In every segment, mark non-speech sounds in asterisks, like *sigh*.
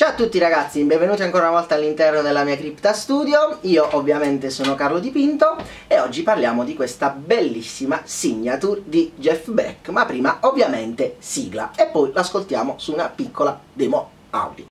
Ciao a tutti ragazzi, benvenuti ancora una volta all'interno della mia cripta studio, io ovviamente sono Carlo Dipinto e oggi parliamo di questa bellissima signature di Jeff Beck, ma prima ovviamente sigla e poi l'ascoltiamo su una piccola demo audio.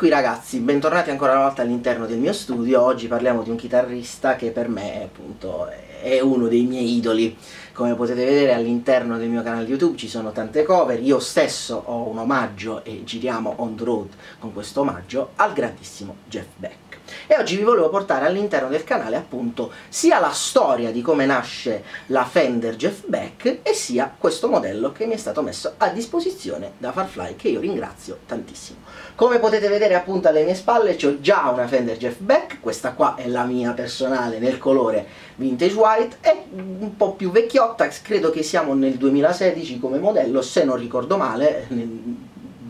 Qui ragazzi, bentornati ancora una volta all'interno del mio studio, oggi parliamo di un chitarrista che per me appunto è uno dei miei idoli, come potete vedere all'interno del mio canale YouTube ci sono tante cover, io stesso ho un omaggio e giriamo on the road con questo omaggio al grandissimo Jeff Beck. E oggi vi volevo portare all'interno del canale appunto sia la storia di come nasce la Fender Jeff Beck e sia questo modello che mi è stato messo a disposizione da Farfly che io ringrazio tantissimo. Come potete vedere appunto alle mie spalle c'ho già una Fender Jeff Beck, questa qua è la mia personale nel colore vintage white, è un po' più vecchiotta, credo che siamo nel 2016 come modello, se non ricordo male,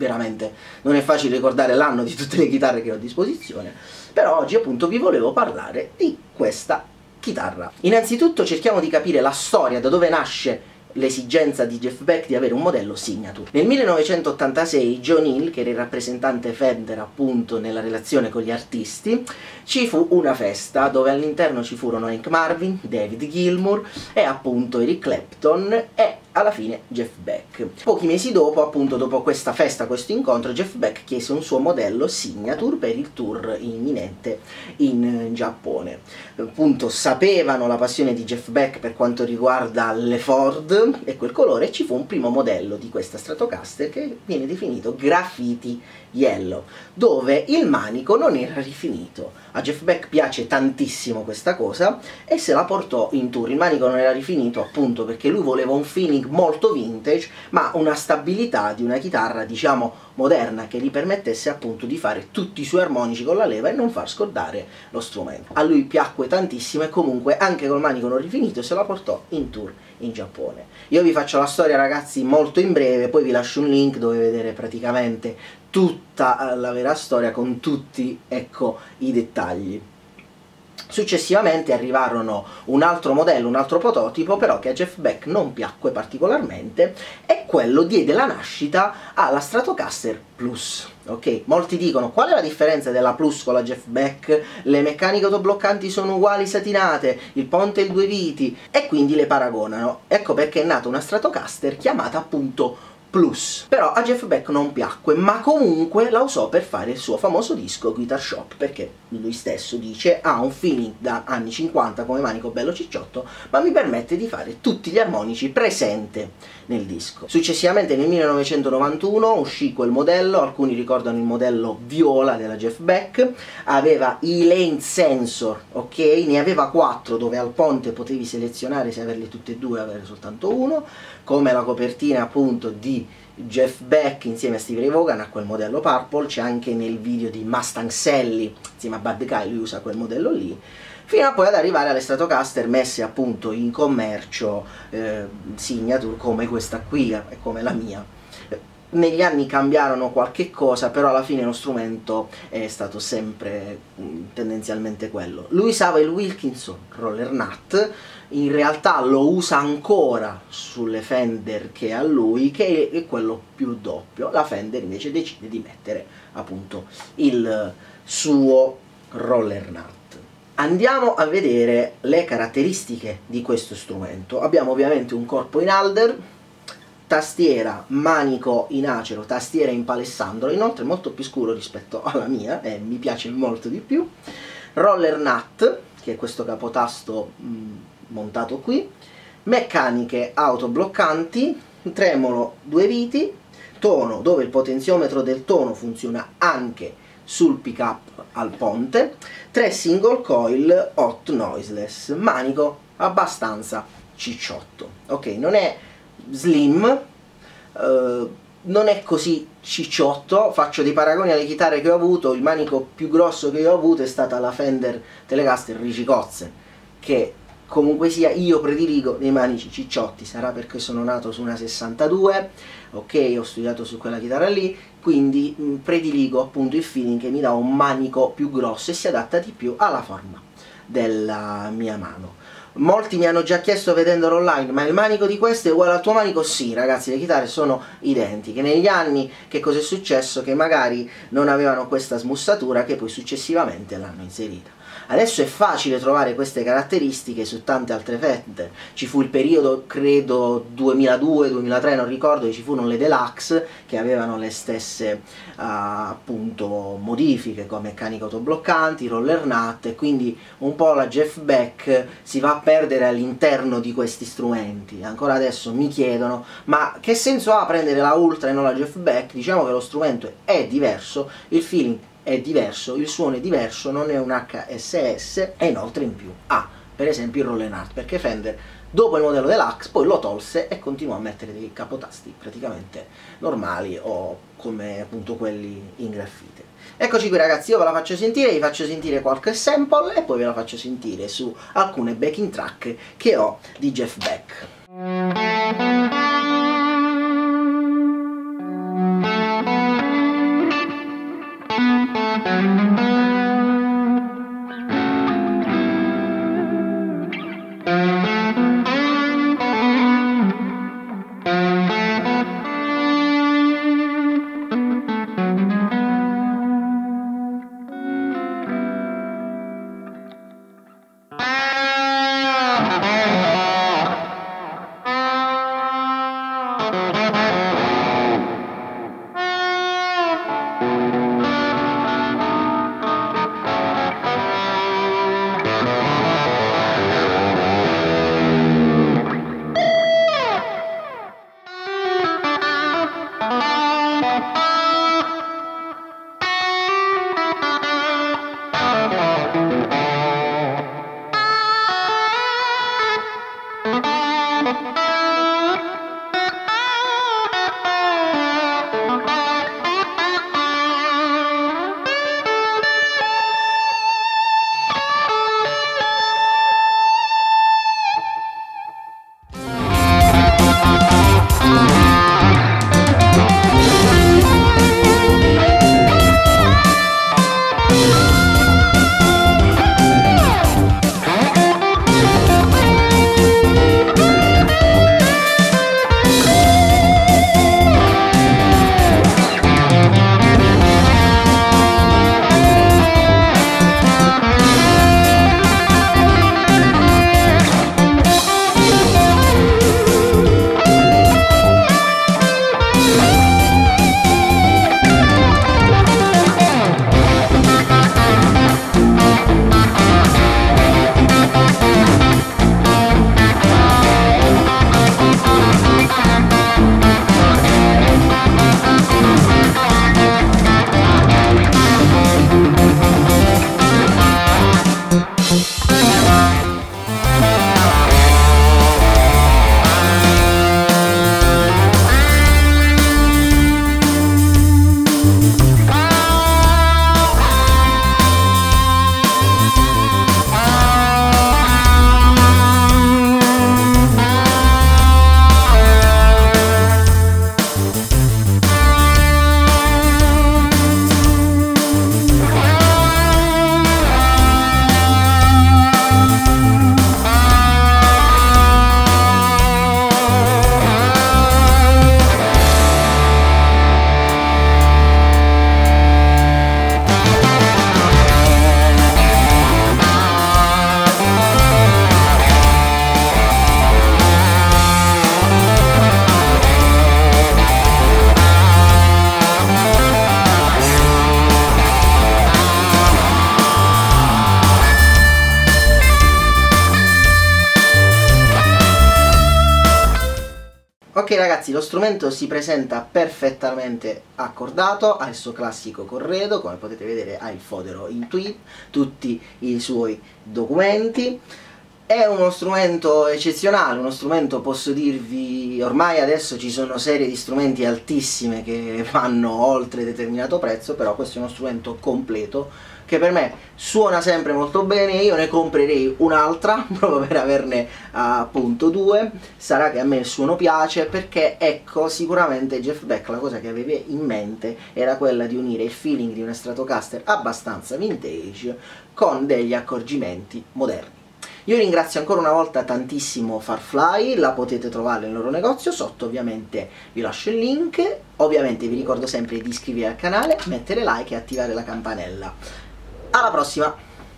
veramente non è facile ricordare l'anno di tutte le chitarre che ho a disposizione, però oggi appunto vi volevo parlare di questa chitarra. Innanzitutto cerchiamo di capire la storia, da dove nasce l'esigenza di Jeff Beck di avere un modello signature. Nel 1986 John Hill, che era il rappresentante Fender appunto nella relazione con gli artisti, ci fu una festa dove all'interno ci furono Hank Marvin, David Gilmour e appunto Eric Clapton e alla fine Jeff Beck. Pochi mesi dopo, appunto dopo questa festa, questo incontro, Jeff Beck chiese un suo modello signature per il tour imminente in Giappone. Appunto sapevano la passione di Jeff Beck per quanto riguarda le Ford e quel colore e ci fu un primo modello di questa Stratocaster che viene definito Graffiti Yellow, dove il manico non era rifinito. A Jeff Beck piace tantissimo questa cosa e se la portò in tour. Il manico non era rifinito appunto perché lui voleva un feeling molto vintage, ma una stabilità di una chitarra, diciamo, moderna che gli permettesse appunto di fare tutti i suoi armonici con la leva e non far scordare lo strumento. A lui piacque tantissimo e comunque anche col manico non rifinito se la portò in tour in Giappone. Io vi faccio la storia ragazzi molto in breve, poi vi lascio un link dove vedere praticamente tutta la vera storia con tutti ecco, i dettagli. Successivamente arrivarono un altro modello, un altro prototipo, però che a Jeff Beck non piacque particolarmente, e quello diede la nascita alla Stratocaster Plus. Ok, molti dicono qual è la differenza della Plus con la Jeff Beck? Le meccaniche autobloccanti sono uguali satinate, il ponte e il due viti, e quindi le paragonano. Ecco perché è nata una Stratocaster chiamata appunto Plus. Però a Jeff Beck non piacque, ma comunque la usò per fare il suo famoso disco Guitar Shop, perché lui stesso dice ha un feeling da anni 50 come manico bello cicciotto, ma mi permette di fare tutti gli armonici presente nel disco. Successivamente nel 1991 uscì quel modello, alcuni ricordano il modello viola della Jeff Beck, aveva i lane sensor, ok? Ne aveva quattro dove al ponte potevi selezionare se averli tutti e due o avere soltanto uno, come la copertina appunto di Jeff Beck insieme a Steve Ray Vaughan a quel modello Purple, c'è anche nel video di Mustang Sally insieme a Bud Guy, lui usa quel modello lì, fino a poi ad arrivare alle Stratocaster messe appunto in commercio eh, signature come questa qui e come la mia negli anni cambiarono qualche cosa, però alla fine lo strumento è stato sempre mm, tendenzialmente quello. Lui usava il Wilkinson Roller Nut, in realtà lo usa ancora sulle Fender che ha lui, che è quello più doppio. La Fender invece decide di mettere appunto il suo Roller Nut. Andiamo a vedere le caratteristiche di questo strumento. Abbiamo ovviamente un corpo in alder, tastiera manico in acero, tastiera in palessandro, inoltre molto più scuro rispetto alla mia e mi piace molto di più, roller nut, che è questo capotasto mh, mm, montato qui, meccaniche autobloccanti, tremolo due viti, tono dove il potenziometro del tono funziona anche sul pick up al ponte, tre single coil hot noiseless, manico abbastanza cicciotto, ok, non è slim, uh, non è così cicciotto, faccio dei paragoni alle chitarre che ho avuto, il manico più grosso che ho avuto è stata la Fender Telecaster Ricicozze, che comunque sia io prediligo dei manici cicciotti, sarà perché sono nato su una 62, ok, ho studiato su quella chitarra lì, quindi mh, prediligo appunto il feeling che mi dà un manico più grosso e si adatta di più alla forma della mia mano. Molti mi hanno già chiesto vedendolo online, ma il manico di questo è uguale al tuo manico? Sì, ragazzi, le chitarre sono identiche. Negli anni che cosa è successo? Che magari non avevano questa smussatura che poi successivamente l'hanno inserita. Adesso è facile trovare queste caratteristiche su tante altre Fender. Ci fu il periodo, credo, 2002-2003, non ricordo, che ci furono le Deluxe che avevano le stesse uh, appunto modifiche come meccaniche autobloccanti, roller nut e quindi un po' la Jeff Beck si va a perdere all'interno di questi strumenti. Ancora adesso mi chiedono ma che senso ha prendere la Ultra e non la Jeff Beck? Diciamo che lo strumento è diverso, il feeling è diverso, il suono è diverso, non è un HSS e inoltre in più ha per esempio il Roll Art perché Fender dopo il modello deluxe poi lo tolse e continuò a mettere dei capotasti praticamente normali o come appunto quelli in graffite. Eccoci qui ragazzi, io ve la faccio sentire, vi faccio sentire qualche sample e poi ve la faccio sentire su alcune backing track che ho di Jeff Beck. Ragazzi, lo strumento si presenta perfettamente accordato, ha il suo classico corredo, come potete vedere ha il fodero Intuit, tutti i suoi documenti, è uno strumento eccezionale, uno strumento posso dirvi, ormai adesso ci sono serie di strumenti altissime che *laughs* vanno oltre determinato prezzo, però questo è uno strumento completo che per me suona sempre molto bene, io ne comprerei un'altra *laughs* proprio per averne appunto due, sarà che a me il suono piace perché ecco sicuramente Jeff Beck la cosa che aveva in mente era quella di unire il feeling di un Stratocaster abbastanza vintage con degli accorgimenti moderni. Io ringrazio ancora una volta tantissimo Farfly, la potete trovare nel loro negozio, sotto ovviamente vi lascio il link, ovviamente vi ricordo sempre di iscrivervi al canale, mettere like e attivare la campanella. Alla prossima!